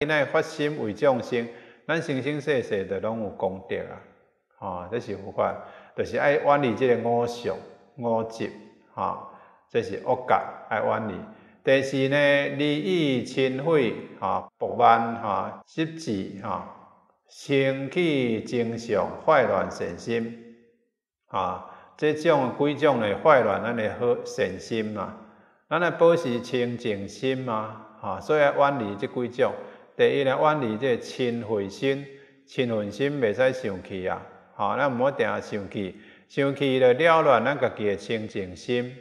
因爱发心为众生，咱生生世世都拢有功德啊！吼，这是佛法，就是爱远离这个五相、五执，吼，这是恶格，爱远离。第四呢，利益亲惠，吼，薄慢，吼，失志，吼，生起正常坏乱善心，吼，这种几种的坏乱，咱的好善心嘛，咱来保持清净心嘛，吼，所以远离这几种。第一呢，远离这嗔恚心，嗔恚心袂使生气啊！吼，咱毋好定生气，生气了扰乱咱家己的清净心，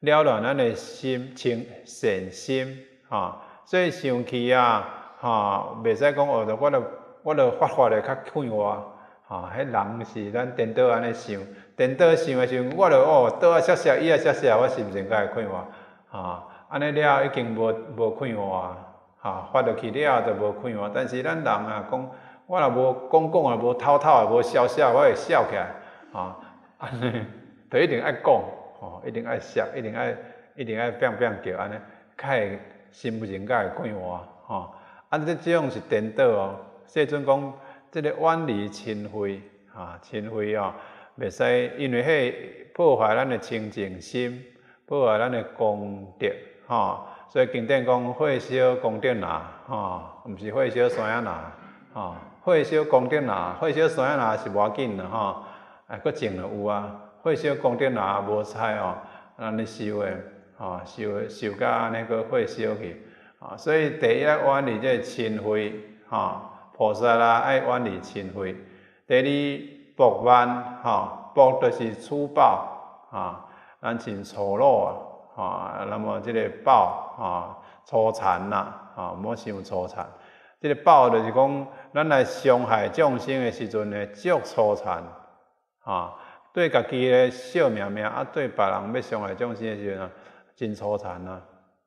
扰乱咱的心清善心，吼。所以生气啊，吼，袂使讲哦，我著我著发发的较快活，吼，迄人是咱颠倒安尼想，颠倒想的时候，我著哦，倒啊笑笑，伊啊笑笑，我心情才会快活，吼，安尼了已经无无快活啊。啊，发落去了就无快活，但是咱人啊，讲我若无讲讲啊，无偷偷啊，无笑笑，我会笑起来，啊，安尼，就一定爱讲，吼，一定爱笑，一定爱，一定爱变变叫，安尼，较会心不情较会快活，吼，啊，这这种是颠倒哦。世尊讲，这个远离嗔恚，啊，嗔恚哦，袂使，因为迄破坏咱的清净心，破坏咱的功德，吼。所以经典讲火烧功德拿，吼，毋是火烧山仔拿，吼，火烧功德拿，火烧山仔拿是无要紧的，吼，啊，佫种了有啊，火烧功德拿无菜哦，安尼烧的，吼，烧烧甲安尼佫火烧去，啊，所以第一远离这嗔恚，吼，菩萨啦爱远离清灰。第二薄慢，吼，薄就是粗暴，啊，咱真粗鲁啊。啊，那么这个暴啊，粗残呐，啊，莫伤粗残。这个暴就是讲，咱来伤害众生的时阵呢，足粗残啊。对家己的小命命，啊，对别人要伤害众生的时阵啊，真粗残呐，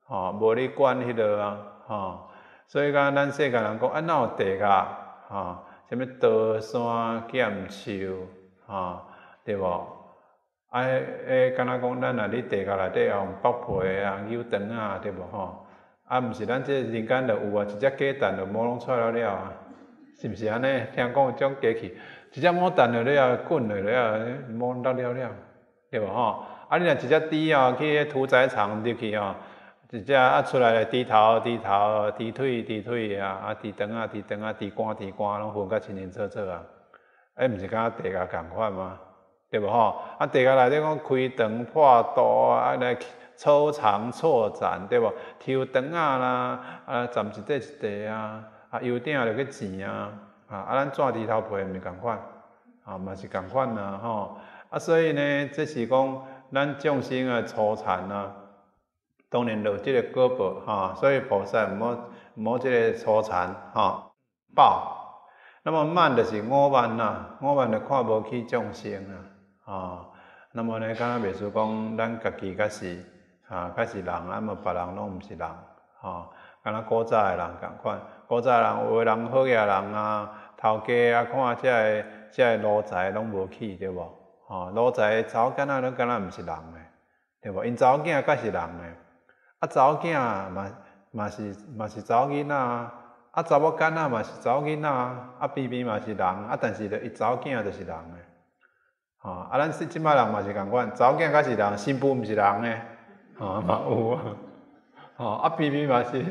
啊，无你管迄落啊，啊。所以讲，咱世间人讲，啊，哪有地价啊？什么刀山剑树啊，对无？啊，诶，敢若讲咱若伫地下内底用剥皮啊、扭肠啊，对无吼？啊，毋是咱这人间就有啊，一只鸡蛋就摸拢出了了啊，是毋是安尼？听讲有种过去，一只毛蛋了了，滚了了，毛落了了，对无吼？啊，你若一只猪哦，去屠宰场入去哦，一只啊出来低头低头，低腿低腿啊，啊低肠啊低肠啊，低肝低肝，拢分甲清清楚楚啊，哎，毋是敢若地下共款吗？对无吼？啊，地下内底讲开肠破肚啊，来粗长错斩，对无？抽肠啊啦，啊，斩一块一块啊，啊，油鼎着去钱啊，啊，啊，咱抓猪头皮毋是共款，啊，嘛是共款呐，吼。啊，所以呢，这是讲咱众生啊粗残啊，当然落即个果报，哈。所以菩萨毋好毋好即个粗残，哈，报。那么慢就是五慢呐，五慢就看无起众生啊。啊，那么呢，刚刚秘书讲，咱家己才是啊，才是人，啊，么别人拢毋是人，啊，敢若古早诶人共款，古早人有诶人好野人啊，头家啊，看遮个遮个奴才拢无去，对无？吼，奴才查某囡仔拢敢若毋是人诶，对无？因查某囝才是人诶，啊，查某囝嘛嘛是嘛是查某囡仔，啊，查某囡仔嘛是查某囡仔，啊，边边嘛是人，啊，但是着伊查某囝就是人诶。啊！啊，咱说即摆人嘛是共款，查某囝才是人，新妇毋是人诶，啊嘛有啊，吼啊偏偏嘛是，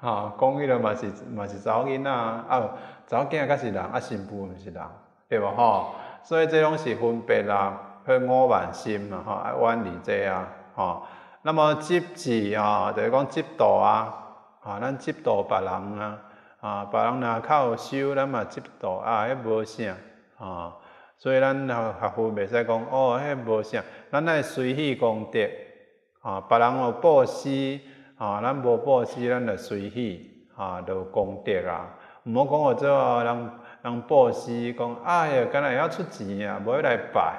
吼讲迄个嘛是嘛是查某囝仔，啊查某囝才是人，啊新妇毋是人，对无吼？所以这种是分别啦，去五万心嘛，吼爱远离这啊，吼。那么嫉妒啊，就是讲嫉妒啊，啊咱嫉妒别人啊，啊别人若靠修，咱嘛嫉妒啊，迄无啥，啊。所以咱学学佛袂使讲哦，迄无啥，咱爱随喜功德，啊，别人有布施，啊，咱无布施，咱就随喜，啊，就功德啊。毋好讲哦，做人人布施，讲哎呀，敢若会晓出钱啊，无要来拜，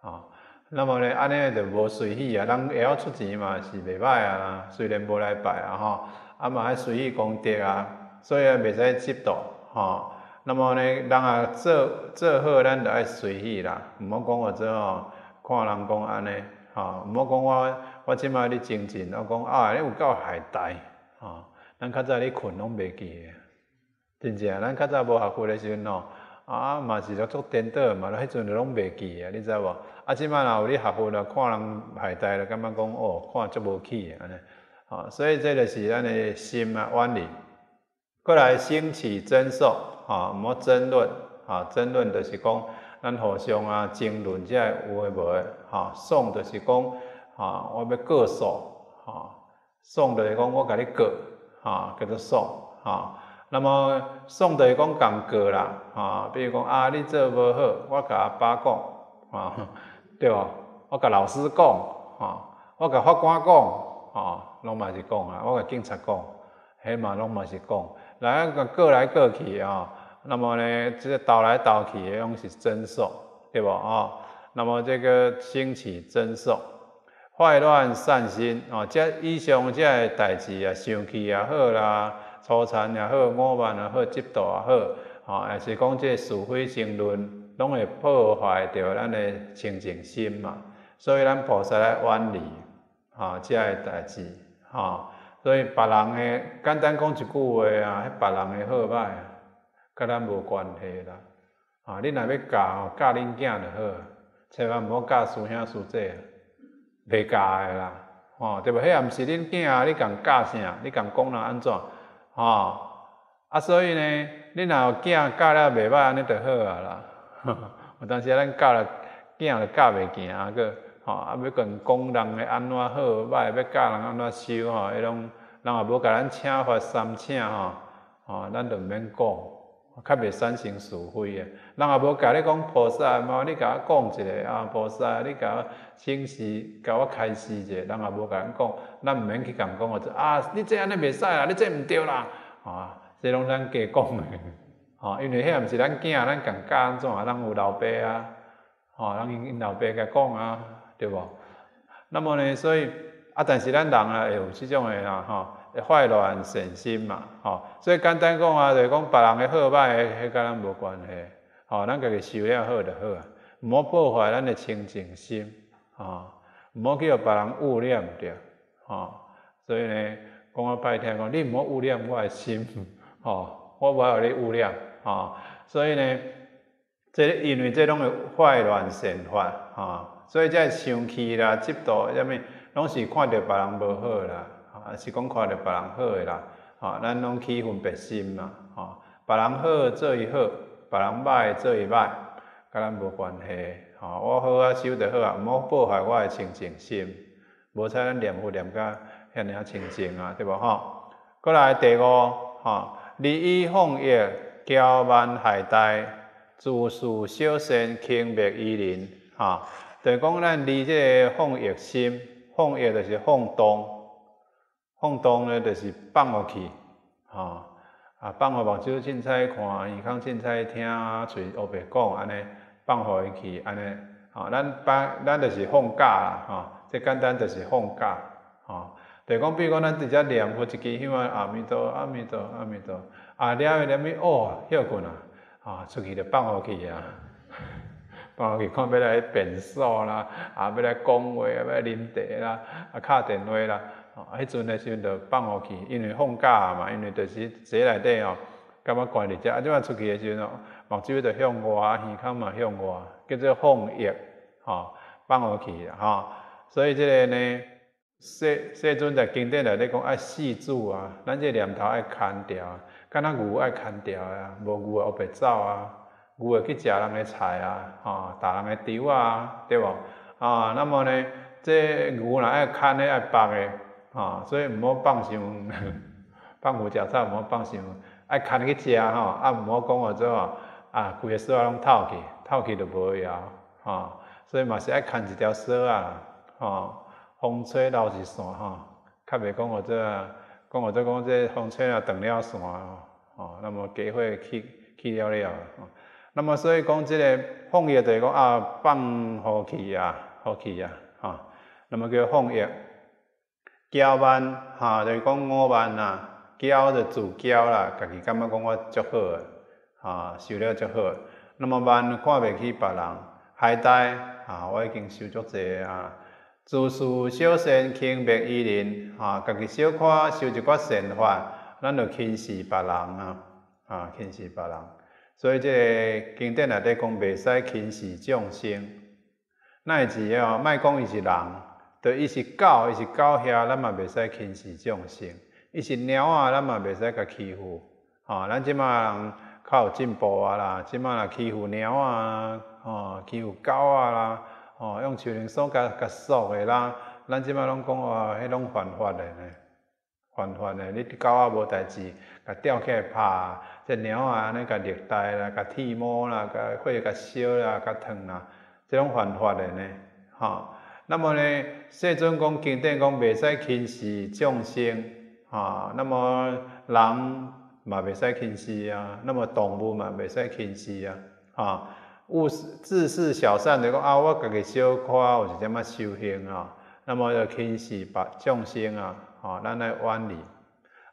啊，那么咧，安尼就无随喜啊。人会晓出钱嘛，是袂歹啊，虽然无来拜啊，吼，啊嘛爱随喜功德啊，所以袂使嫉妒，吼。那么呢，人啊做做好，咱就爱随喜啦，毋好讲我做吼，看人讲安尼，吼，毋好讲我我即摆咧精进，我讲啊，你有够海呆，吼，咱较早咧困拢袂记诶，真正，咱较早无学佛诶时阵哦，啊嘛是咧做颠倒嘛，迄阵拢袂记诶，你知无？啊，即摆若有咧学佛啦，看人海呆啦，感觉讲哦，看足无起诶安尼，啊，所以这就是咱诶心啊，远离。过来兴起增速，啊，毋好争论，啊，争论就是讲。咱互相啊争论遮有诶无诶，吼，讼就是讲，吼，我要告诉，吼，讼就是讲我甲你告，吼，叫做送，吼。那么送就是讲共告啦，吼，比如讲啊，你做无好，我甲阿爸讲，吼，对无？我甲老师讲，吼，我甲法官讲，吼，拢嘛是讲啊，我甲警察讲，迄嘛拢嘛是讲，来个过来过去啊。那么呢，这个倒来倒去的拢是争讼，对不啊？那么这个兴起争讼，坏乱散心啊！这以上这个代志啊，生气也好啦，粗残也好，傲慢也好，嫉妒也好，啊，也是讲这是非争论，拢会破坏掉咱的清净心嘛。所以咱菩萨来远离啊，这个代志啊。所以别人的简单讲一句话啊，迄别人的好歹。甲咱无关系啦，啊！你若要教吼，教恁囝就好，千万毋好教师兄师姐，袂教诶啦，吼，对无？迄也毋是恁囝，你共教啥？你共讲人安怎？吼，啊，所以呢，恁若有囝教了袂歹，安尼就好啊啦。有当时啊咱教了囝就教袂行啊个，吼，啊要共讲人诶安怎好歹，要教人安怎修吼，迄种人也无甲咱请法三请吼，吼，咱就毋免讲。较袂产生是非诶，人也无甲你讲菩萨嘛，你甲我讲一下啊，菩萨，你甲我请示，甲我开示一下，人也无甲咱讲，咱毋免去共讲哦，啊，你这安尼袂使啦，你这毋对啦，啊，这拢咱家讲诶，吼，因为遐毋是咱囝，咱共教安怎啊，咱有老爸啊，吼，咱因因老爸甲讲啊，对无？那么呢，所以啊，但是咱人啊，会有即种诶啦，吼。坏乱神心嘛，吼，所以简单讲啊，就是讲别人的好歹，迄甲咱无关系，吼，咱家己修了好就好啊，毋好破坏咱的清净心，吼，毋好去互别人污染着，吼，所以呢，讲啊拜听讲，你毋好污染我的心，吼，我无互你污染，吼，所以呢，这因为这种的坏乱神法，吼，所以这生气啦、嫉妒啥物，拢是看着别人无好啦。啊，是讲看着别人好诶啦，吼，咱拢起分别心嘛，吼，别人好做伊好，别人歹做伊歹，甲咱无关系，吼，我好啊，修得好啊，毋好破坏我诶清净心，无采咱念佛念甲遐尔啊清净啊，对无吼？过来第五，吼，利益奉业，骄慢懈怠，自私小善，轻蔑于人，吼，就讲咱离这个奉业心，奉业就是放动。放荡咧，就是放互去，吼啊，放互目睭凊彩看，耳孔凊彩听，嘴乌白讲，安尼放互伊去，安尼，吼，咱放，咱就是放假啦，吼，即简单就是放假，吼，就讲比如讲咱直接念佛一支香啊，阿弥陀，阿弥陀，阿弥陀，啊，念念念，哦，休困啊，啊，出去就放互去啊，放互去看要来变数啦，啊，要来讲话，要来啉茶啦，啊，敲电话啦。啊，迄阵诶时阵着放互去，因为放假嘛，因为着是坐内底哦，感觉关伫遮，啊，即摆出去诶时阵吼，目睭着向外，耳孔嘛向外，叫做放逸，吼，放互去吼。所以即个呢，世世尊在经典内底讲爱四主啊，咱这念头爱牵掉，敢若牛爱牵掉啊，无牛也白走啊，牛会去食人诶菜啊，吼，打人诶猪啊，对无？啊，那么呢，这牛若爱牵诶爱放诶。啊，所以毋好放心，放牛食草毋好放心，爱牵去食吼，啊毋好讲话做吼，啊规个丝仔拢透去，透去就无摇，吼，所以嘛是爱牵一条丝啊，吼，风吹老是线吼，较袂讲话做，讲话做讲这风吹啊断了线吼，那么机会去去了了，那么所以讲即个放业就是讲啊放好去啊，好去啊，吼，那么叫放业。骄慢，哈，就是讲傲慢呐，骄就自骄啦，家己感觉讲我足好诶，哈，修了足好。那么慢看袂起别人，害怠，哈，我已经修足济啊。自私小善，轻蔑于人，哈，家己小可修一寡善法，咱就轻视别人啊，啊，轻视别人。所以这个经典内底讲，袂使轻视众生。那是哦，莫讲伊是人，对，伊是狗，伊是狗遐，咱嘛袂使轻视众生。伊是猫啊，咱嘛袂使甲欺负。吼，咱即马人较有进步啊啦，即马若欺负猫啊，吼，欺负狗啊啦，吼，用树灵锁甲甲锁的啦，咱即马拢讲话，迄拢犯法的呢，犯法的。你狗仔无代志，甲吊起来拍，即猫啊安尼甲虐待啦，甲剃毛啦，甲血甲烧啦，甲烫啦，即种犯法的呢，吼。那么呢，世尊讲经典讲未使轻视众生，啊。那么人。嘛未使轻视啊，那么动物嘛未使轻视啊，啊，物自视小善的讲啊，我家己小可有一点仔修行啊，那么要轻视别众生啊，啊，咱来远离，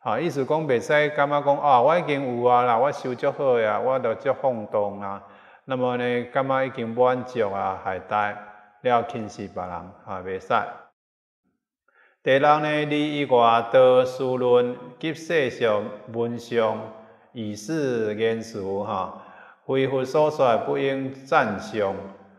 啊，意思讲袂使感觉讲啊，我已经有啊啦，我修足好呀，我都足放荡啊，那么呢，感觉已经满足啊，海带了轻视别人啊，袂使。第六呢，利益外道思论及世上文上以是言辞哈，非佛所说不应赞赏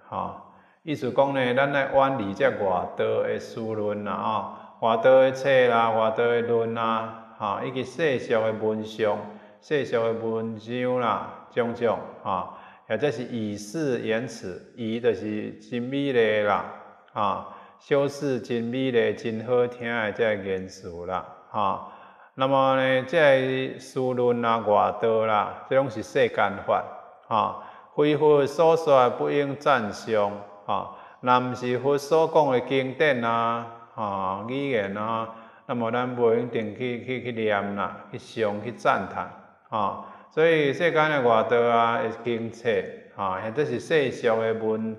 哈。意思讲呢，咱来远离这外道的思论啦啊，外道的册啦，外道的论啦，哈，以及世上的文上、世上的文章啦，种种哈，或者是以是言辞，以就是真美丽啦，啊。修饰真美丽、真好听的这言辞啦，啊。那么呢，这思论啊、外道啦，这拢是世间法，啊。非佛所说不应赞赏，啊。那毋是佛所讲的经典啊，啊，语言啊，那么咱不一定去去去念啦，去想去赞叹，哈。所以世间诶外道啊，经册，哈，或者是世俗诶文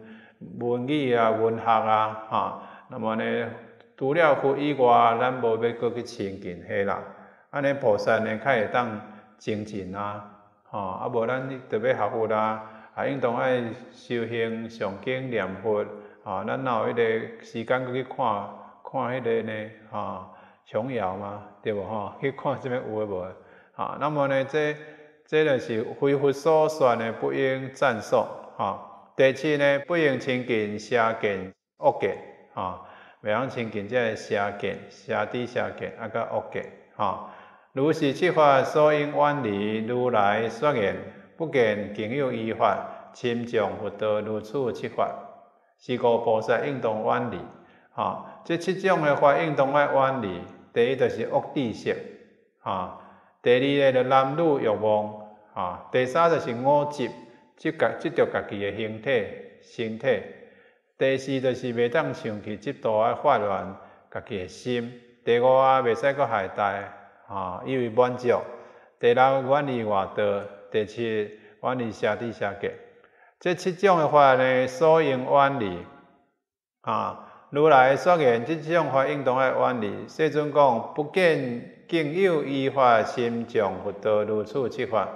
文语啊、文学啊，哈。那么呢，除了佛以外，咱无要搁去亲近迄啦。安尼菩萨呢，较会当精进啊，吼，啊无咱特别学佛啦，啊应当爱修行上经念佛，啊，咱若有迄个时间搁去看看迄个呢？啊，琼瑶嘛，对无吼？去看即物有诶无？啊，那么呢，这这就是非佛所说的不应赞颂，哈。第七呢，不应亲近邪见恶见。啊，袂晓亲近这邪见、邪知邪见，啊个恶见，哈。如是七法所应远离，如来说言，不见经有依法，亲将佛道如此七法，是故菩萨应当远离。哈，这七种的法应当爱远离。第一就是恶知识，哈。第二咧就男女欲望，啊。第三就是五执，执家执着家己诶形体、身体。第四就是袂当长期执着啊，发乱家己诶心。第五啊，袂使搁害大，啊，以为满足。第六远离外道。第七远离邪知邪见。这七种的法呢，所应远离。啊，如来说言，这种法应当爱远离。世尊讲，不见经有依法，心将佛道如此七法。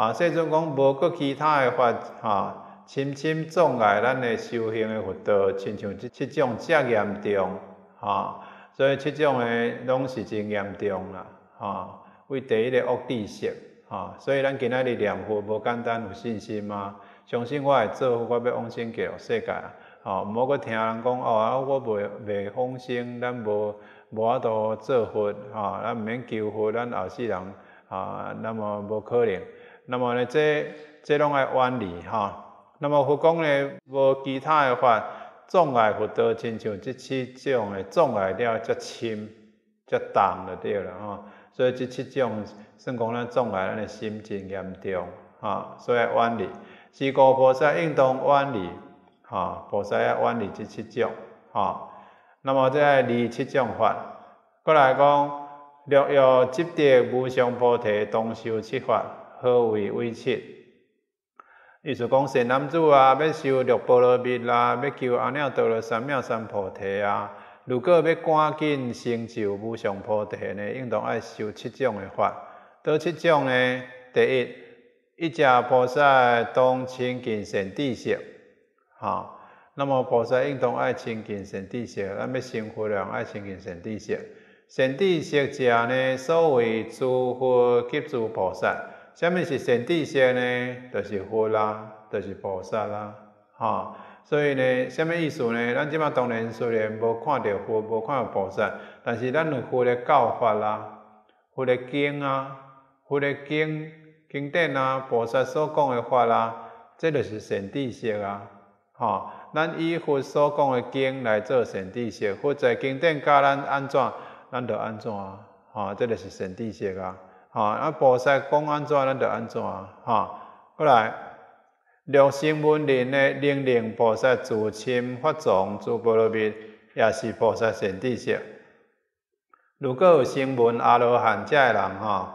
啊，世尊讲，无搁其他诶法，啊。深深障碍咱诶修行诶佛道，亲像即七种遮严重，哈，所以七种诶拢是真严重啦，哈。为第一个恶知识，哈，所以咱今仔日念佛无简单有信心吗？相信我会做，我要往生极乐世界啊，吼，毋好搁听人讲哦，啊，我未未往生，咱无无法度做佛，吼，咱毋免求佛，咱后世人，啊，那么无可能，那么呢，这这拢爱远离，哈。那么佛讲呢，无其他的法障碍佛道，亲像即七种的障碍了，较轻、较重就对了吼。所以即七种算讲咱障碍咱的心真严重吼，所以远离。是故菩萨应当远离，吼，菩萨要远离即七种吼。那么再离七种法，过来讲，若要积德无上菩提，当修七法，何为为七？意思讲，善男子啊，要修六波罗蜜啦，要求阿耨多罗三藐三菩提啊。如果要赶紧成就无上菩提呢，应当爱修七种的法。倒七种呢？第一，一切菩萨当亲近善知识，哈。那么菩萨应当爱亲近善知识，咱要成佛了，爱亲近善知识。善知识者呢，所谓诸佛及诸菩萨。什么是善知识呢？就是佛啦，就是菩萨啦，哈。所以呢，什么意思呢？咱即马当然虽然无看到佛，无看到菩萨，但是咱有佛的教法啦，佛的经啊，佛的经经典啊，菩萨所讲的法啦，这就是善知识啊，哈。咱以佛所讲的经来做善知识，佛在经典教咱安怎，咱就安怎啊，哈，这就是善知识啊，啊，菩萨讲安怎，咱就安怎啊，哈。过来。六声闻人的令令菩萨自亲法藏诸波罗蜜，也是菩萨善知识。如果有声闻阿罗汉这的人吼，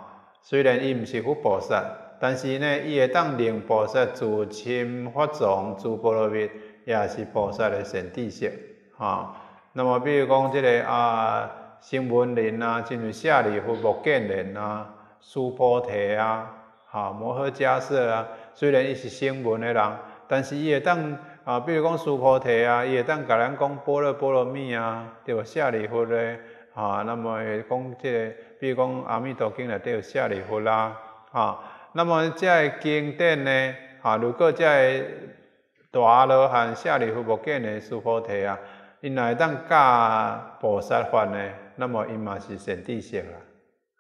虽然伊毋是佛菩萨，但是呢，伊会当令菩萨自亲法藏诸波罗蜜，也是菩萨的善知识。吼。那么，比如讲这个啊，声闻人啊，进入舍利弗、目犍连啊、苏波提啊、哈摩诃迦叶啊。虽然伊是声闻的人，但是伊会当啊，比如讲苏菩提啊，伊会当甲咱讲般若波罗蜜啊，对无？舍利弗咧，啊，那么会讲即个，比如讲阿弥陀经内底有舍利弗啦，啊，那么即个经典呢，啊，如果即个大罗汉舍利弗目犍连苏菩提啊，因若会当教菩萨法呢，那么伊嘛是善知识啦，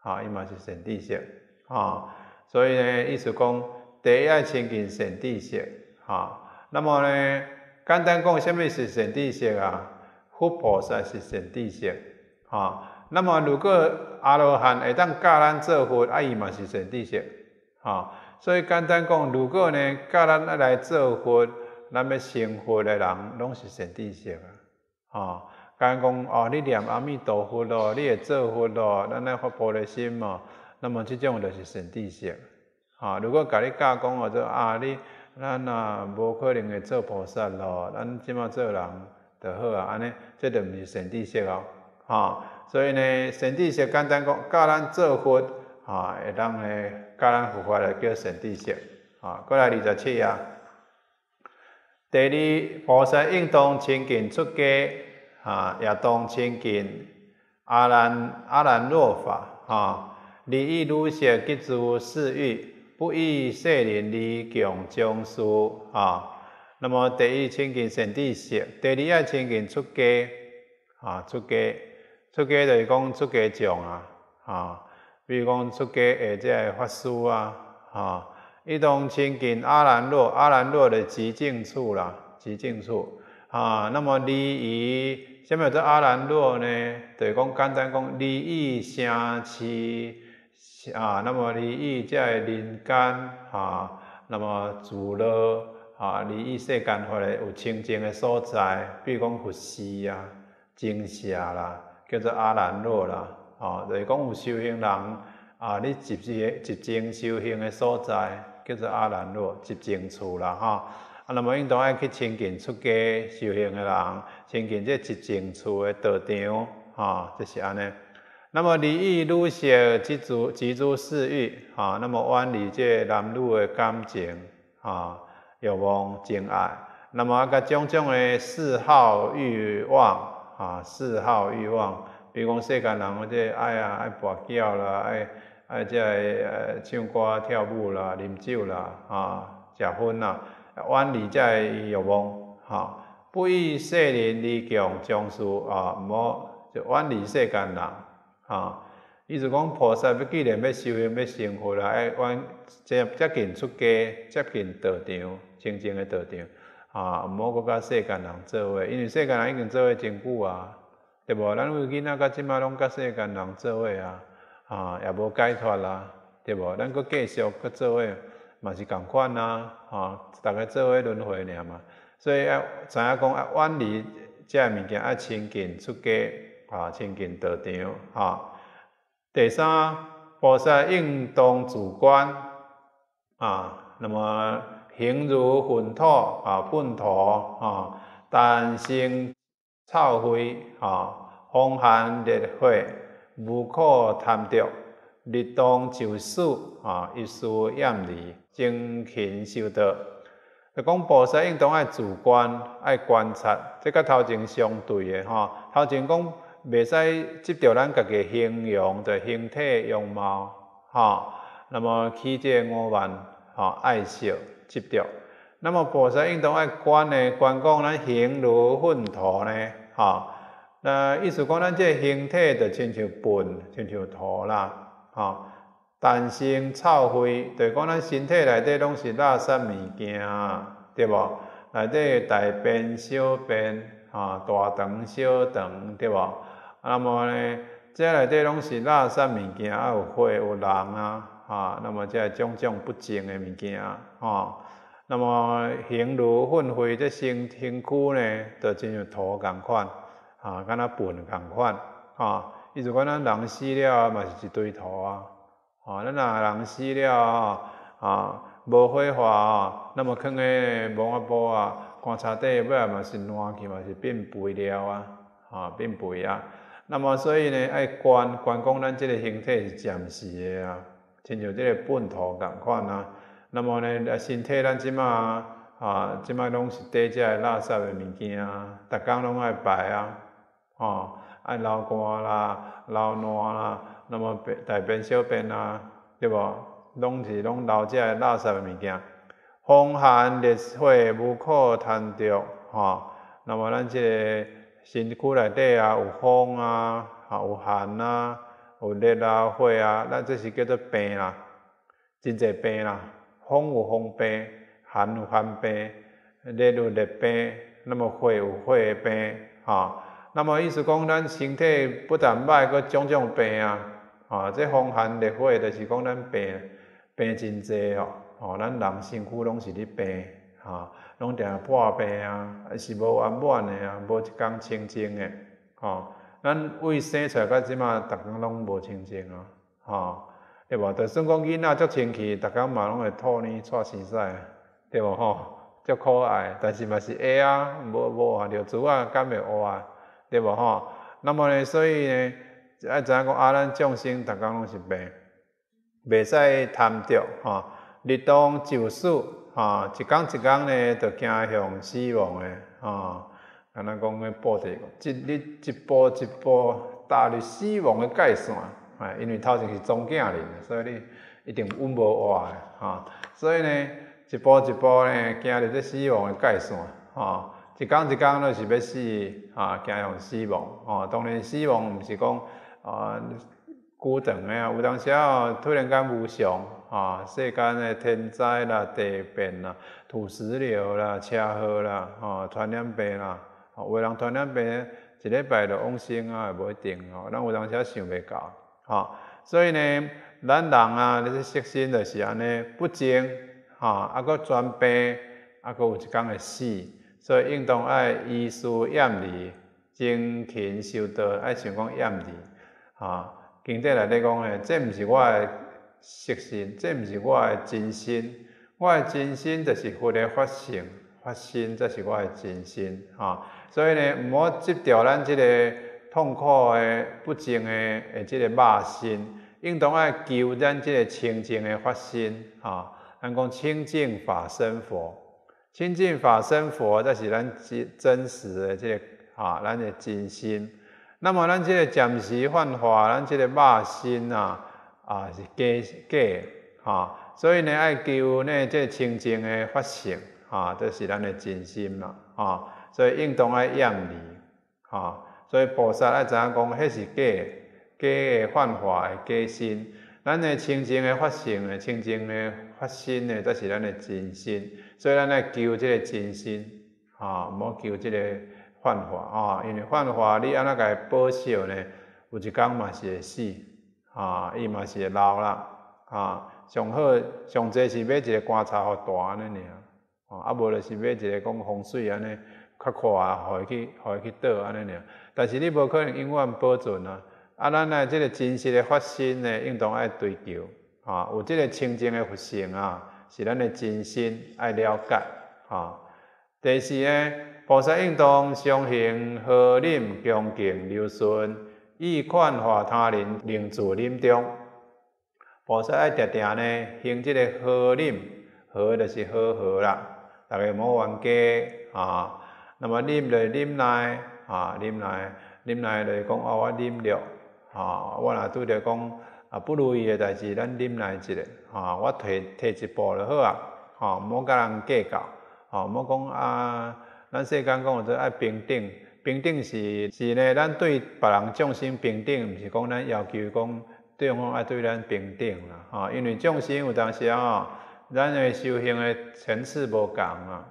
啊，伊嘛是善知识，啊，所以呢，意思讲。第一爱亲近善知识，哈，那么呢，简单讲，什么是善知识啊？佛菩萨是善知识，哈。那么如果阿罗汉会当教咱做佛，啊伊嘛是善知识，哈。所以简单讲，如果呢教咱来做佛，咱要成佛的人，拢是善知识啊，啊。简单讲，哦，你念阿弥陀佛咯，你会做佛咯，咱来发菩提心嘛，那么这种就是善知识。啊！如果甲你教讲哦，说啊，你咱啊无可能会做菩萨咯，咱即马做人就好啊，安尼这就毋是善知识哦。哈，所以呢，善知识简单讲，教咱做佛，啊，会当呢教咱佛法来叫善知识。啊，过来二十七啊。第二，菩萨应当亲近出家，啊，亚当亲近阿兰阿兰若法，啊，利益如舍吉诸四欲。不以世人离强将士啊。那么第一亲近善知识，第二要亲近出家啊。出家出家就是讲出家众啊啊。比如讲出家诶，即个法师啊啊，一同亲近阿兰若，阿兰若的极静处啦，极静处啊。那么离于什么叫做阿兰若呢？就是讲简单讲，离于城市。啊，那么离异在人间啊，那么住乐啊，离异世间或者有清净的所在，比如讲佛寺啊、精舍啦，叫做阿兰若啦，啊，就是讲有修行人啊，你集集集中修行的所在，叫做阿兰若，集中处啦，哈。啊那么应当爱去亲近出家修行的人，亲近这一净处的道场，哈，就是安尼。那么利益女色即诸即诸四欲啊，那么远离这男女的感情啊，欲望情爱，那么甲种种的嗜好欲望啊，嗜好欲望，比如讲世间人或者爱啊爱跋筊啦，爱爱即个唱歌跳舞啦，啉酒啦啊，食薰啦，远离这欲望哈，不以世人离强将士啊，毋好就远离世间人。啊，意思讲菩萨要既然要修行要成佛啦，爱往接接近出家，接近道场，清净的道场，啊，毋好搁甲世间人做伙，因为世间人已经做伙真久啊，对无？咱有囡仔甲即马拢甲世间人做伙啊，啊，也无解脱啦，对无？咱搁继续搁做伙，嘛是共款啊，啊，逐个做伙轮回尔嘛，所以要知影讲啊，远离遮物件，爱亲近出家。啊，亲近道场啊。第三，菩萨应当自观啊。那么形如粪土啊，粪土啊，但生臭灰啊，风寒烈火，无可贪着。日当就暑啊，一时厌离，精勤修道。就讲菩萨应当爱自观，爱观察，这个头前相对的哈。头前讲。袂使执着咱家己形容的形体样貌，吼，那么起这五万吼爱惜执着。那么菩萨应当爱观呢，观讲咱形如粪土呢，吼。那意思讲，咱这形体就亲像粪，亲像土啦，吼。但生臭灰，就讲咱身体内底拢是垃圾物件，对无？内底大便、小便，吼，大肠、小肠，对无？那么呢，这内底拢是垃圾物件，啊有血有人啊，啊，那么这种种不净的物件，啊。那么形如粪灰，这身身躯呢，就亲像土共款，啊，敢若粪共款，啊，意思讲咱人死了嘛是一堆土啊，啊，咱若人死了啊，无火化啊，那么囥个毛啊布啊，棺材底尾嘛是烂去嘛是变肥料啊，啊，变肥啊，那么所以呢，爱观观讲咱即个形体是暂时的啊，亲像即个粪土共款啊。那么呢，啊身体咱即马啊，即马拢是底遮个垃圾的物件啊，逐工拢爱排啊，吼，爱流汗啦、流汗啦，那么大便小便啊，对无？拢是拢流遮个垃圾的物件。风寒热火无可贪着，吼。那么咱即个身躯内底啊，有风啊，有寒啊，有热啊、火啊，咱这是叫做病啦，真济病啦。风有风病，寒有寒病，热有热病，那么火有火病，哈。那么意思讲，咱身体不但歹，阁种种病啊，啊，这风寒热火，就是讲咱病病真济哦，哦，咱人身躯拢是咧病，哈，拢定破病啊，还是无圆满的啊，无一工清净的，吼。咱胃生出来到即马，逐工拢无清净啊，吼。对无？就算讲囡仔足清气，逐工嘛拢会吐呢、喘屎屎，对无吼？足可爱，但是嘛是会啊，无无换着猪啊，敢会活，对无吼？那么呢，所以呢，爱知影讲啊，咱众生逐工拢是病，袂使贪着吼，日当就死吼，一工一工呢，就惊向死亡诶吼。敢若讲个报题，一日一步一步踏入死亡诶界线。哎，因为头前是总囝哩，所以你一定稳无活诶，吼。所以呢，一步一步呢，行入这死亡诶界线，哈。一工一工都是要死，哈，行向死亡，哦。当然，死亡毋是讲啊，久长诶啊，有当时啊，突然间无常，啊，世间诶天灾啦、地变啦、土石流啦、车祸啦，吼，传染病啦，有人传染病一礼拜就往生啊，也无一定哦。咱有当时想袂到。吼，所以呢，咱人啊，你说色心就是安尼不精，吼，啊，搁专病，啊，搁有一工会死，所以应当爱医师验离，精勤修道，爱想讲验离，啊，经典内底讲诶，这毋是我诶色心，这毋是我诶真心，我诶真心就是佛诶法性，法心则是我诶真心，啊，所以呢，毋好执着咱即个。痛苦诶、不净诶，诶，即个肉心，应当爱求咱即个清净诶发心，哈。咱讲清净法身佛，清净法身佛，则是咱真真实诶即个，啊，咱诶真心。那么咱即个暂时幻化，咱即个肉身啊，啊是假假，哈。所以呢，爱求呢，即清净的发性，哈，这是咱的真心嘛，哈。所以应当爱厌离，哈。所以菩萨爱知影讲，迄是假假诶幻化诶假心。咱诶清净诶发性诶清净诶发心诶，则是咱诶真心。所以咱爱求即个真心，吼，毋好求即个幻化啊，因为幻化你安怎甲伊保守呢？有一工嘛是会死，啊，伊嘛是会老啦，啊，上好上济是买一个棺材互大安尼尔，啊，啊无就是买一个讲风水安尼较快，互伊去互伊去倒安尼尔。但是你无可能永远保存啊！啊，咱诶，即个真实诶发心呢，应当爱追求啊，有即个清净诶佛性啊，是咱诶真心爱了解啊。第四呢，菩萨应当相行和忍恭敬留顺，以劝化他人，令自忍中。菩萨爱常常呢，行即个和忍，和就是和和啦，大家莫冤家啊。那么忍就忍耐。啊，忍耐，啉奶就是讲哦，我忍了，吼，我若拄着讲啊不如意诶代志，咱啉奶一下，吼，我退退一步就好啊，吼，毋好甲人计较，吼，毋好讲啊，咱世间讲做爱平等，平等是是呢，咱对别人众生平等，毋是讲咱要求讲对方爱对咱平等啦，吼，因为众生有当时啊，咱诶修行诶层次无共啊。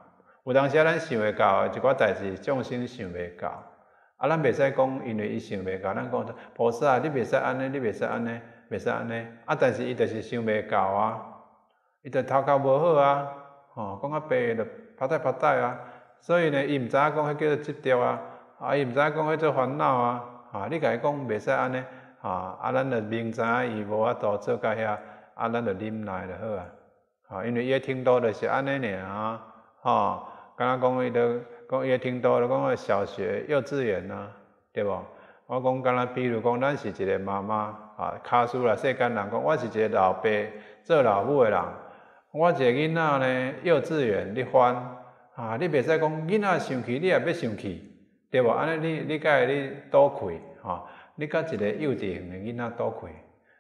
有当时咱想袂到，一寡代志众生想袂到，啊，咱袂使讲，因为伊想袂到，咱讲菩萨，你袂使安尼，你袂使安尼，袂使安尼，啊，但是伊就是想袂到啊，伊就头壳无好啊，吼，讲较白就拍带拍带啊，所以呢，伊毋知影讲迄叫做执着啊，啊，伊毋知影讲迄做烦恼啊，啊，你甲伊讲袂使安尼，啊，啊，咱就明知伊无法度做甲遐，啊，咱就忍耐就好啊，啊，因为伊听到就是安尼尔啊，吼。刚刚讲伊都讲伊听多了，讲个小学、幼稚园呐，对无？我讲刚刚，比如讲，咱是一个妈妈啊，卡数啦，世间人讲，我是一个老爸做老母的人，我一个囡仔呢，幼稚园咧翻啊，你袂使讲囡仔生气，你也要生气，对无？安尼你你甲你倒亏吼，你甲一个幼稚园的囡仔倒亏，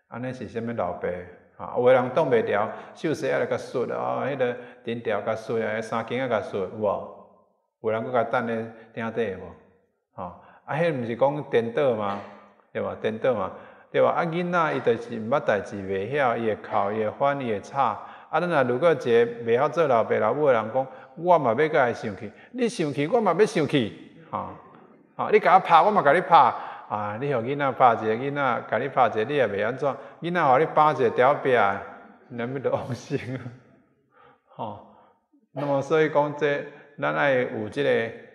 安尼是啥物老爸？啊，有个人挡袂牢，手势啊来甲摔啊，迄个顶条甲摔啊，三更啊甲摔，有无？有人佫甲等咧顶底无？吼，啊，迄毋是讲颠倒吗？对无？颠倒嘛，对无？啊，囡仔伊就是毋捌代志，袂晓，伊会哭，伊会翻，伊会吵。啊，咱若如果一个袂晓做老爸老母诶人讲，我嘛要甲伊生气，你生气，我嘛要生气，吼，吼，你甲我拍，我嘛甲你拍。啊！你互囡仔拍一个囡仔，甲你拍一个，你也袂安怎？囡仔互你扒一个条壁，难免着恶心。吼，那么所以讲，这咱爱有即个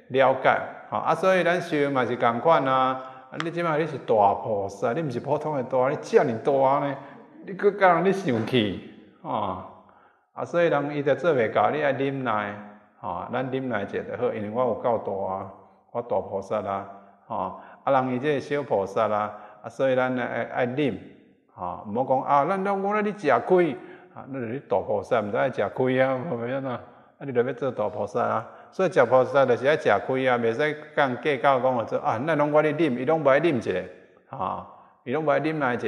了解，吼啊，所以咱修嘛是共款啊。啊，你即摆你是大菩萨，你毋是普通的大，你遮尔大呢？你佫甲人你生气，吼啊，所以人伊着做袂到，你爱忍耐，吼，咱忍耐者就好，因为我有够大啊，我大菩萨啦，吼。啊，人伊即个小菩萨啦，啊，所以咱爱爱忍，吼，毋好讲啊，咱拢讲咧你食亏，啊，那是大菩萨，毋知爱食亏啊，无咩呐？啊，你着要做大菩萨啊，所以食菩萨着是爱食亏啊，袂使讲计较讲话做啊，咱拢我咧忍，伊拢无爱啉一下，吼，伊拢无爱啉来一下，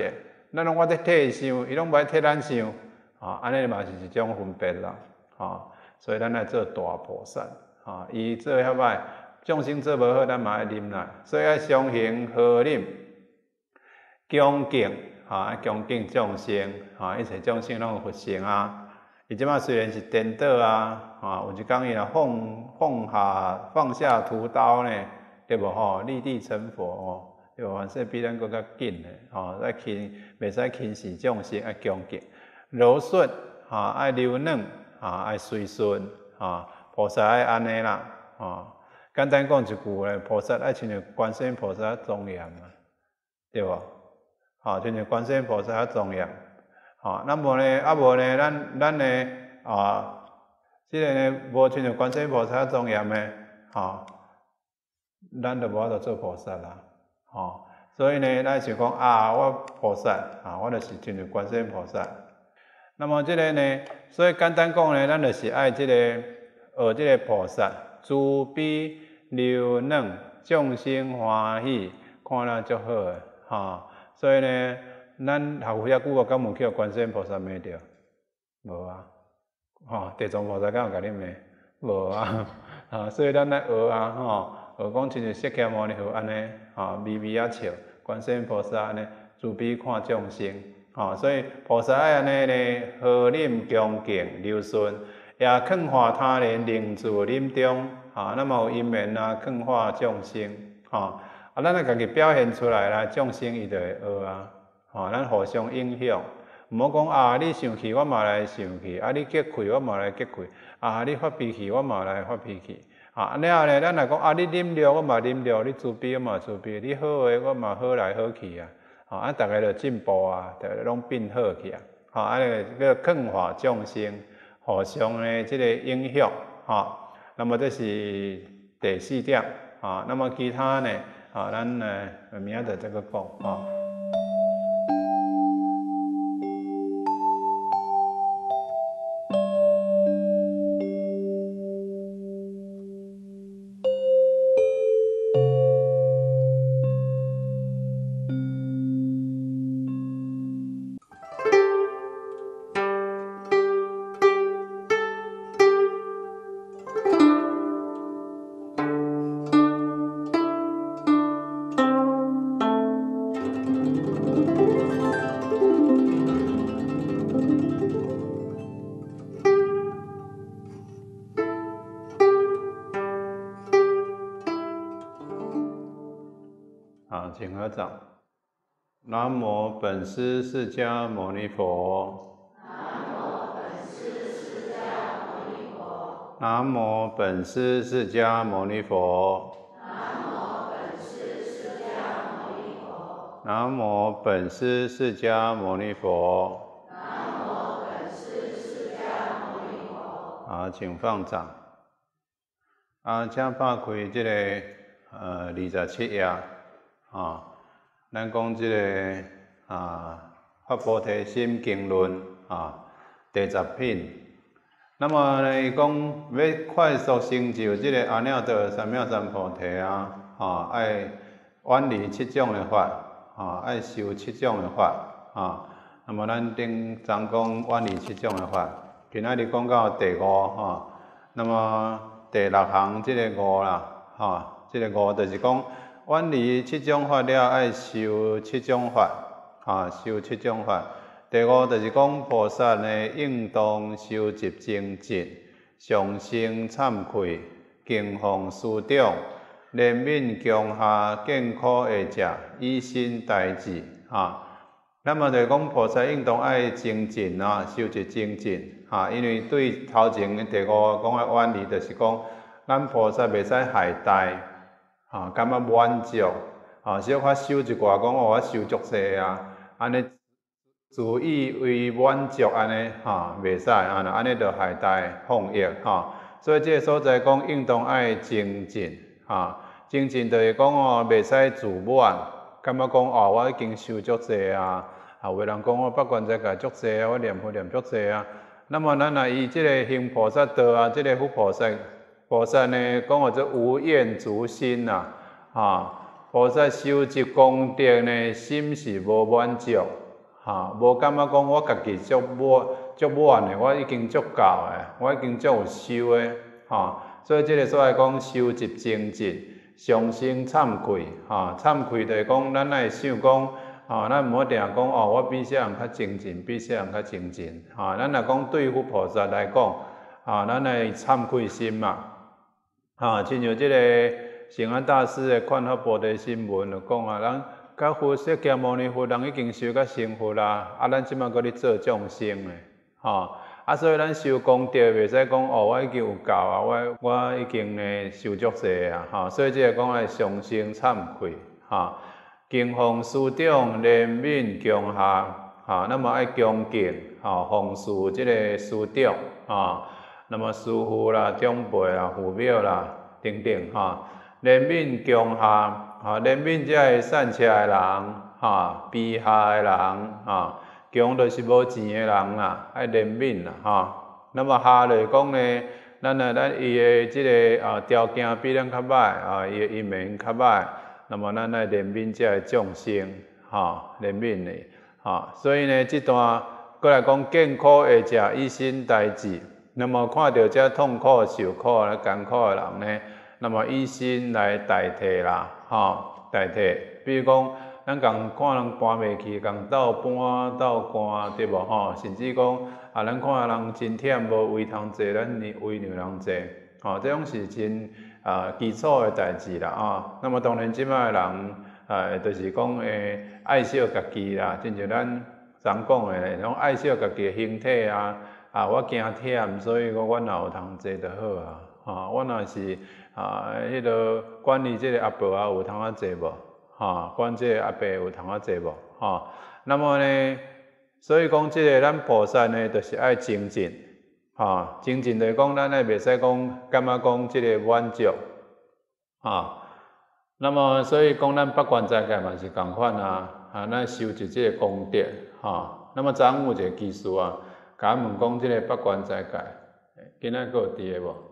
咱拢我咧替伊想，伊拢无爱替咱想，啊，安尼嘛是一种分别啦，吼，所以咱来做大菩萨，啊，伊做遐歹。众生做无好，咱嘛爱忍耐，所以爱相行和忍，恭敬，哈，恭敬众生，啊，一切众生拢有佛性啊。伊即马虽然是颠倒啊，啊，有一讲伊若放放下放下屠刀呢，对无吼，立地成佛哦，对无？凡事比咱更较紧嘞，吼，爱轻，袂使轻视众生，爱恭敬，柔顺，啊，爱柔软，啊，爱随顺，啊，菩萨爱安尼啦，啊。简单讲一句咧，菩萨爱亲像观世音菩萨庄严啊，对无？啊，亲像观世音菩萨庄严。啊，那么呢，啊无呢，咱咱呢啊，即个呢无亲像观世音菩萨庄严诶，啊，咱就无法度做菩萨啦。吼，所以呢，咱想讲啊，我菩萨啊，我就是亲像观世音菩萨。那么这个呢，所以简单讲呢，咱就是爱这个学这个菩萨。慈悲柔软，众生欢喜，看了就好诶，吼。所以呢，咱学佛遐久啊，敢有去观世音菩萨骂着？无啊，吼，地藏菩萨敢有甲你骂？无啊，啊，所以咱来学啊，吼，学讲亲像释迦牟尼佛安尼，吼，微微啊笑，观世音菩萨安尼，慈悲看众生，吼，所以菩萨爱安尼呢，和忍恭敬留顺。也劝化他人，令自临中，啊，那么有因缘啊，劝化众生，啊，啊，咱来家己表现出来啦，众生伊就会学啊，啊，咱互相影响，毋好讲啊，你生气我嘛来生气，啊，你结气我嘛来结气，啊，你发脾气我嘛来发脾气，啊，然后呢，咱来讲啊，你忍了我嘛忍了，你自卑我嘛自卑，你好诶我嘛好来好去啊，啊，逐个就进步啊，逐个拢变好去啊，啊，安尼个劝化众生。互相的这个影响，啊，那么这是第四点，啊，那么其他呢，啊，咱呢明仔再个讲，啊。本师释迦牟尼佛。南无本师释迦牟尼佛。南无本师释迦牟尼佛。南无本师释迦牟尼佛。南无本师释迦牟尼佛。南无本师释迦牟尼佛。好，请放掌。啊，请打开这个呃二十七页啊。咱讲即个啊《发菩提心经论》啊第十品，那么伊讲要快速成就即个阿耨多罗三藐三菩提啊，啊爱远离七种的法，啊爱修七种的法，啊，那么咱顶常讲远离七种的法，今仔日讲到第五哈，那么第六行即个五啦，哈，即个五就是讲。远离七种法了，爱修七种法，啊，修七种法。第五就是讲菩萨呢，应当修集精进，上生惭愧，敬奉师长，怜悯强下，见苦会食，以身代志，啊。那么就讲菩萨应当爱精进啊，修集精进，啊，因为对头前第五讲的远离，就是讲咱菩萨袂使害怠。啊，感觉满足，啊，小可修一寡，讲哦，我修足些啊，安尼自以为满足，安尼，哈，袂使，安尼，安尼就害大放逸，哈，所以这个所在讲，应当爱精进，哈，精进就是讲哦，袂使自满，感觉讲哦，我已经修足济啊，啊，有人讲我不管在个足济啊，我念佛念足济啊，那么咱若以即个行菩萨道啊，即个佛菩萨。菩萨呢，讲我这无厌足心呐，啊，菩萨修集功德呢，心是无满足，哈，无感觉讲我家己足满足满的，我已经足够的，我已经足有修的，哈，所以这个所谓讲修集精进，上生惭愧，哈，惭愧就是讲咱爱想讲，啊，咱毋好定讲哦，我比些人较精进，比些人较精进，哈，咱若讲对付菩萨来讲，啊，咱爱惭愧心嘛。啊，亲像即个成安大师的《看法菩提心文》就讲啊，咱甲佛释迦牟尼佛，人已经修甲成佛啦，啊，咱即马搁咧做众生诶，吼，啊，所以咱修功德袂使讲哦，我已经有够啊，我我已经咧修足济啊，吼，所以即个讲爱上生惭愧，吼，敬奉师长怜悯强下，吼，那么爱恭敬，吼，奉事即个师长，吼。那么师父啦、长辈啦、父母啦等等哈，怜悯强下，哈怜悯即个善车的人，哈卑下的人，哈强就是无钱的人啦，爱怜悯啦，哈。那么下来讲呢，咱呢咱伊的即个啊条件比咱较歹，啊伊的因缘较歹，那么咱来怜悯即个众生，哈怜悯的，哈。所以呢，即段过来讲，健康会食一心代志。那么看到遮痛苦、受苦、来艰苦的人呢，那么以心来代替啦，吼，代替。比如讲，咱共看人搬袂去，共斗搬斗搬，对无吼？甚至讲，啊，咱看人真忝，无位通坐，咱位让人坐，吼，这种是真啊基础的代志啦，啊。那么当然，即摆人，啊，就是讲诶，爱惜家己啦，亲像咱常讲诶，种爱惜家己诶身体啊。啊，我惊忝，所以讲我若有通坐就好啊。啊，我若是啊，迄个管理即个阿伯啊，有通啊坐无？哈，管即个阿伯有通啊坐无？哈，那么呢，所以讲即个咱菩萨呢，就是爱精进。哈，精进就讲咱咧袂使讲，感觉讲即个满足。啊，那么所以讲咱不管在界嘛是共款啊，啊，咱修持即个功德。哈，那么咱有一个技术啊。甲问讲即个八关斋戒，今仔个有伫诶无？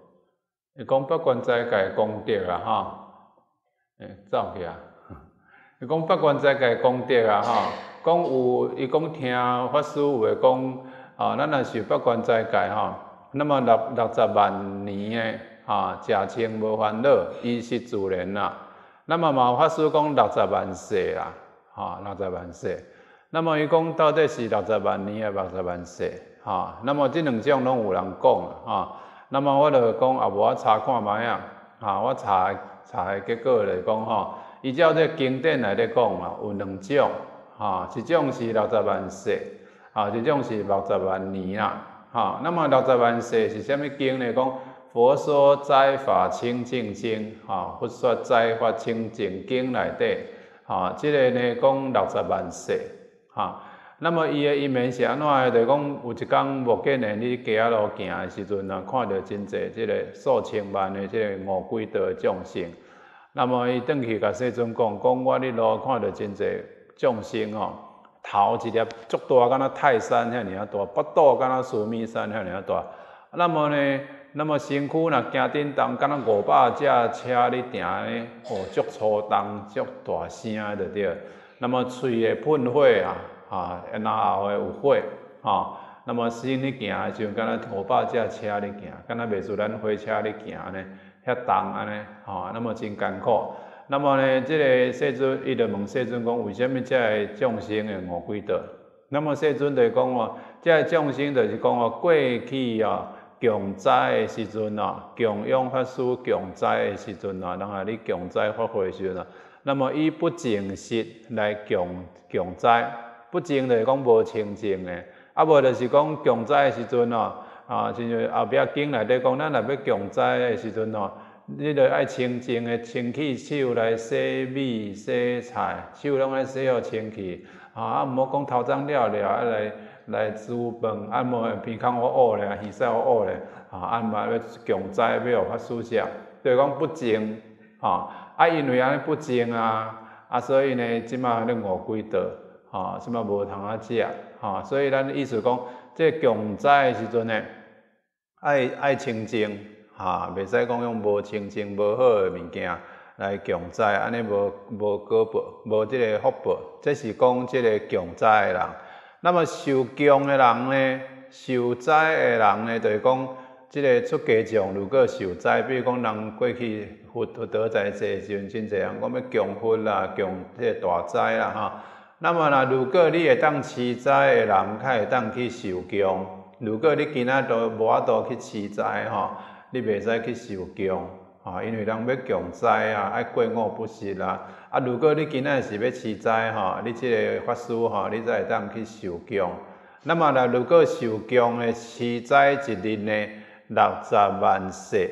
伊讲八关斋戒功德啊，吼，诶，走去啊！伊讲八关斋戒功德啊，吼，讲有，伊讲听法师有诶讲，啊，咱若是八关斋戒吼，那么六六十万年诶，哈，食清无烦恼，衣食自然啦。那么嘛，法师讲六十万世啦，哈，六十万世。那么伊讲到底是六十万年诶六十万世？哈，那么这两种拢有人讲啊，那么我就讲啊，无我查看卖啊，啊，我查查的结果来讲吼，依照这经典来咧讲嘛，有两种，哈，一种是六十万世，啊，一种是六十万年啦，哈。那么六十万世是虾米经呢？讲佛说斋法清净经，哈，佛说斋法清净经内底，哈，即个呢讲六十万世，哈。那么伊个意面是安怎个？就讲有一工无见呢，你街仔路行的时阵啊，看到真济即个数千万的即个五鬼道众生。那么伊转去甲世尊讲，讲我伫路看到真济众生哦，头一粒足大，敢若泰山遐尔啊大，腹肚敢若须弥山遐尔啊大。那么呢，那么身躯若行叮当，敢若五百只车咧行呢，哦，足粗重、足大声的对。那么喙会喷火啊！啊，然后诶有火，吼，那么身咧行诶时阵，敢若五百只车咧行，敢若袂输咱火车咧行呢，遐重安尼，吼，那么真艰苦。那么呢，即个世尊伊就问世尊讲，为虾米遮众生会五鬼道？那么世尊就讲哦，遮众生就是讲哦，过去哦，强灾诶时阵哦，供养法师强灾诶时阵哦，然后你强灾发挥时阵哦，那么以不净实来强强灾。不净就是讲无清净的，啊无就是讲强灾的时阵哦，啊，亲像后壁经内底讲，咱若要强灾的时阵哦，你着爱清净的，清起手来洗米洗菜，手拢爱洗好清气，啊，啊毋好讲头脏了了，啊来来煮饭，啊无鼻孔好恶咧，耳屎好恶咧，啊，啊嘛要强灾要互法舒适，就是讲不净，啊，啊因为安尼不净啊，啊所以呢，即马咧五鬼道。吼，什么无通啊食，吼，所以咱意思讲，这强灾时阵呢，爱爱清净，哈，袂使讲用无清净、无好诶物件来强灾，安尼无无果报，无即个福报，这是讲即个强灾诶人。那么受强诶人呢，受灾诶人呢，就是讲即个出家众如果受灾，比如讲人过去佛佛得在世时阵，真侪人讲要强佛啦，强即个大灾啦，哈。那么呢，如果你会当持斋的人，才会当去受供。如果你今仔都无法度去持斋吼，你袂使去受供，吼，因为人要强斋啊，爱过午不食啦。啊，如果你今仔是要持斋吼，你即个法师吼，你才会当去受供。那么呢，如果受供的持斋一日呢，六十万世，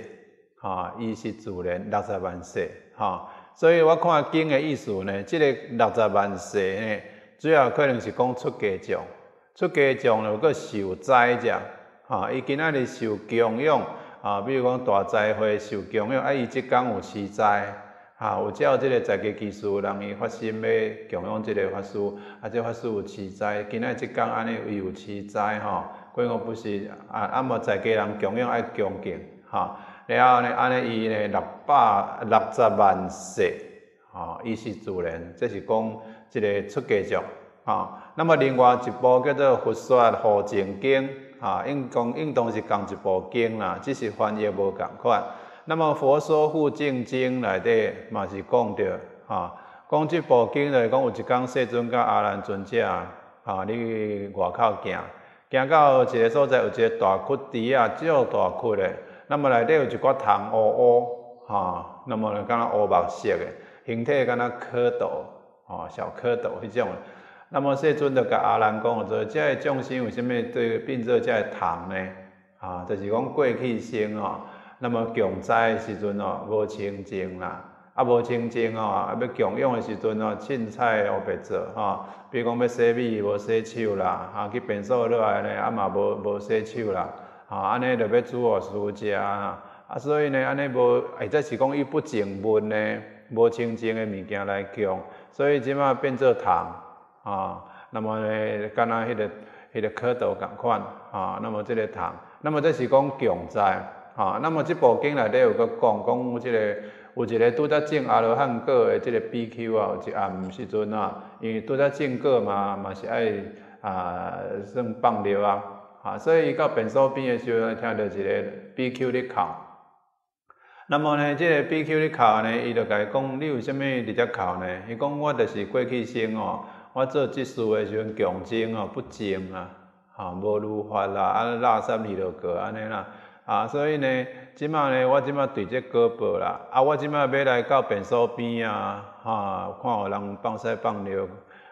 吼，伊是自然六十万世，吼。所以我看经的意思呢，即个六十万世呢，主要可能是讲出家众，出家众如果受灾者，哈，伊今仔日受供养，啊，比如讲大灾会受供养，啊，伊即工有持斋，哈，有照即个在家技术，人伊发心要供养即个法师，啊，即法师有持斋，今仔即工安尼伊有持斋，吼，过我不是啊，啊，无在家人供养爱恭敬，哈。然后呢，安尼伊呢六百六十万世，吼，伊是自然，这是讲一个出家众，吼。那么另外一部叫做《佛说护净经》，哈，应讲应当是共一部经啦，只是翻译无共款。那么《佛说护净经》内底嘛是讲着，哈，讲这部经来讲有一工世尊甲阿难尊者，哈，你外口行，行到一个所在有一个大窟池啊，足大窟的。那么内底有一寡虫乌乌，哈，那么呢，敢若乌白色的，形体敢若蝌蚪，哦，小蝌蚪迄种。那么世尊就甲阿难讲说，即个众生为虾米对变做即个虫呢？啊，就是讲过去生哦，那么强灾时阵哦，无清净啦，啊无清净哦，啊要供养的时阵哦，凊彩乌白做，哈，比如讲要洗米无洗手啦，啊去便所落来呢，啊嘛无无洗手啦。啊，安尼着要煮互输食啊，啊，所以呢，安尼无，或者是讲伊不正闻呢，无清净的物件来供，所以即马变做糖啊。那么呢，敢若迄个迄个蝌蚪共款啊。那么即个糖，那么这是讲强在啊。那么即部经内底有个讲讲即个有一个拄则种阿罗汉果的即个 BQ 啊，有一暗时阵啊，因为拄则种果嘛，嘛是爱啊算放尿啊。啊，所以伊到便所边的时候，听到一个 BQ 咧哭。那么呢，这个 BQ 咧哭呢，伊就甲伊讲，你为虾物伫遮哭呢？伊讲我就是过去生哦，我做即事的时阵强精哦，不精啊，哈，无如法啦，啊，垃圾咪落过安尼啦，啊，所以呢，即马呢，我即马对这果报啦，啊，我即马要来到便所边啊，哈，看有人放屎放尿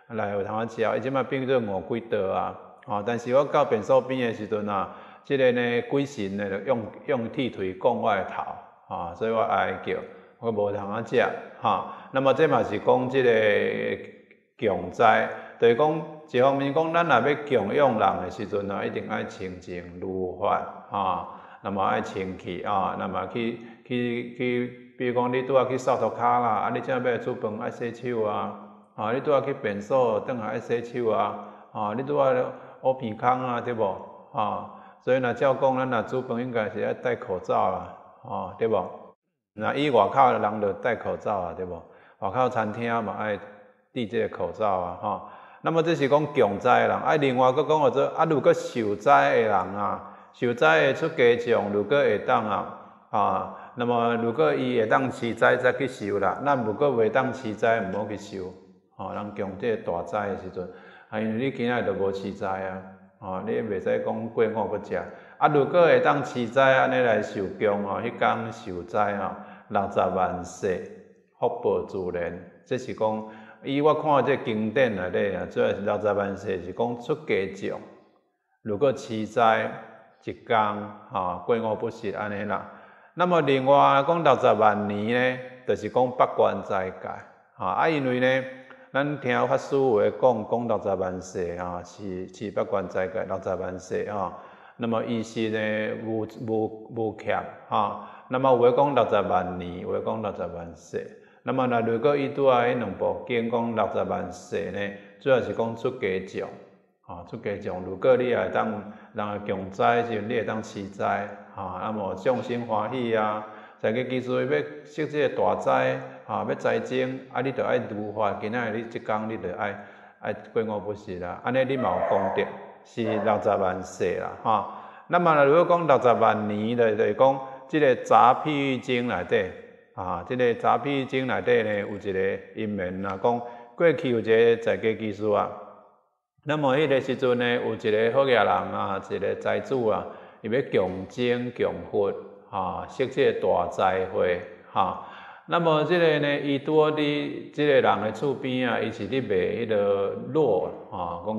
来有通啊食，伊即摆变做五几道啊，吼！但是我到便所边的时阵啊，即个呢鬼神呢用用铁腿讲我的头，啊，所以我爱叫，我无通啊食，哈。那么这嘛是讲即个强灾，就是讲一方面讲，咱若要强用人的时阵啊，一定爱清净如法，啊。那么爱清气啊，那么去去去，比如讲你拄啊去扫涂骹啦，啊你正要煮饭爱洗手啊，啊你拄啊去便所等下爱洗手啊，啊你拄啊屙鼻孔啊，对无？啊，所以若照讲，咱若煮饭应该是要戴口罩啦，啊对无？那伊外口的人就戴口罩啊，对无？外口餐厅嘛爱戴这个口罩啊，哈。那么这是讲强灾的人，啊另外佫讲或者啊如果受灾的人啊。受灾会出家众，如果会当啊，啊，那么如果伊会当持灾再去受啦，咱如果袂当持灾，毋好去受，吼，人强这大灾的时阵，啊，因为你今仔日无持斋啊，哦，你袂使讲过午不食，啊，如果会当持斋安尼来受供吼，迄工受灾吼，六十万世福报自然，这是讲，以我看这经典内底啊，主要是六十万世是讲出家众，如果持斋。一工吼过午不食安尼啦。那么另外讲六十万年呢，就是讲八关斋戒吼啊，因为呢，咱听法师话讲讲六十万世啊是是八关斋戒六十万世啊。那么意思呢无无无欠吼。那么话讲六十万年，话讲六十万世。那么若如果伊拄啊迄两部经讲六十万世呢，主要是讲出家众。啊，出家众，如果你会当人强灾时，你会当持灾，啊，那么众生欢喜啊，在个技术要设这个大灾，啊，要财经，啊，你着爱如法，今仔日你即工你着爱爱过午不食啦，安尼你嘛有功德，是六十万世啦，哈。那么如果讲六十万年的，就是讲即个杂譬喻经内底，啊，即个杂譬喻经内底呢，有一个因缘啊，讲过去有一个在家技术啊。那么迄个时阵呢，有一个好野人啊，一个财主啊，伊要强精强佛，哈，设这个大财会，哈。那么即个呢，伊拄伫即个人的厝边啊，伊是伫卖迄个螺，哈，讲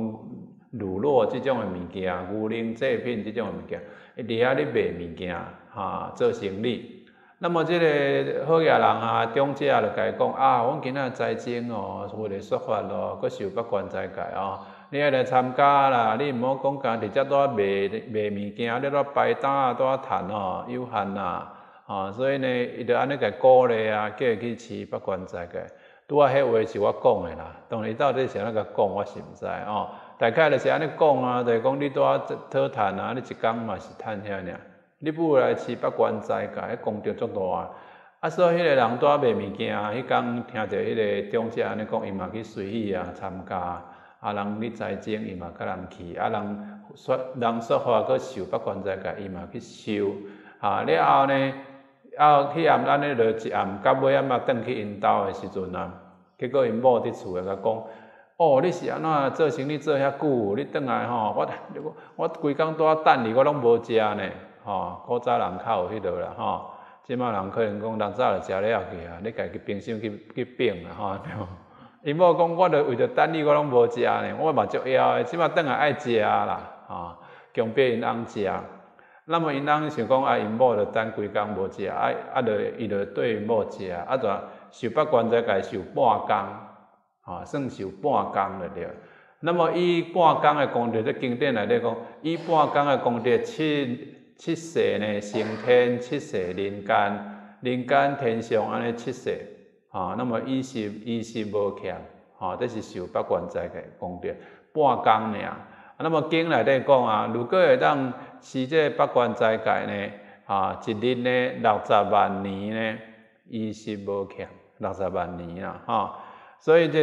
乳酪即种的物件，牛奶制品即种的物件，伊伫遐咧卖物件，啊，做生意。那么即个好野人啊，中介啊就甲伊讲啊，阮今仔财经哦，为了说法咯，佫受不关斋戒哦。你爱来参加啦！你毋好讲家直接拄啊卖卖物件，你拄摆摊啊，拄啊趁哦，有限呐，吼，所以呢，伊着安尼甲鼓励啊，叫伊去饲八关斋个。拄啊，迄话是我讲诶啦，当然到底是安尼甲讲，我是毋知哦。大概就是安尼讲啊，就是讲你拄啊讨趁啊，你一工嘛是趁遐尔。你不如来饲八关斋个，迄功德足大啊！啊，所以迄个人拄啊卖物件，迄工听着迄个中介安尼讲，伊嘛去随意啊参加。啊，人你财经伊嘛甲人去，啊人说人说话佫受八关斋戒，伊嘛去收，啊了后呢，啊去暗安尼落一暗，到尾暗嘛转去因兜诶时阵啊，结果因某伫厝诶甲讲，哦，你是安怎做生意做遐久，你转来吼，我我规工拄啊等你，我拢无食呢，吼，古早人较有迄落啦，吼，即摆人可能讲人早就食了去啊，你家己冰箱去去冰啦，吼。因某讲，我著为着等你，我拢无食呢。我嘛足枵诶，即摆等下爱食啦，吼，强迫因翁食。那么因翁想讲，啊，因某著等规工无食，啊啊，著伊著对某食，啊，著受八关斋戒受半工，吼，算受半工了着。那么伊半工诶功德，在经典内底讲，伊半工诶功德七七世呢，升天七世人间，人间天上安尼七世。啊，那么伊是伊是无欠，吼，这是受八关斋嘅功德，半工尔。那么经内底讲啊，如果会当持这八关斋戒呢，啊，一日呢六十万年呢，伊是无欠六十万年啊，哈。所以这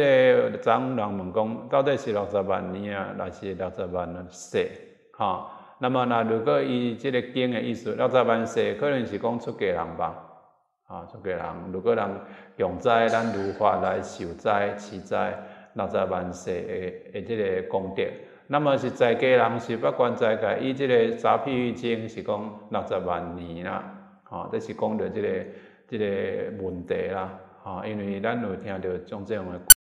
个咱人问讲，到底是六十万年啊，还是六十万世？哈，那么那如果以这个经的意思，六十万世可能是讲出家人吧。啊，出家人，如果人用斋，咱如法来受斋、持斋，六十万世的的这个功德。那么是在家人是不管在家，伊即个杂譬喻经是讲六十万年啦。啊，这是讲着即个即个问题啦。吼，因为咱有听着种这样的。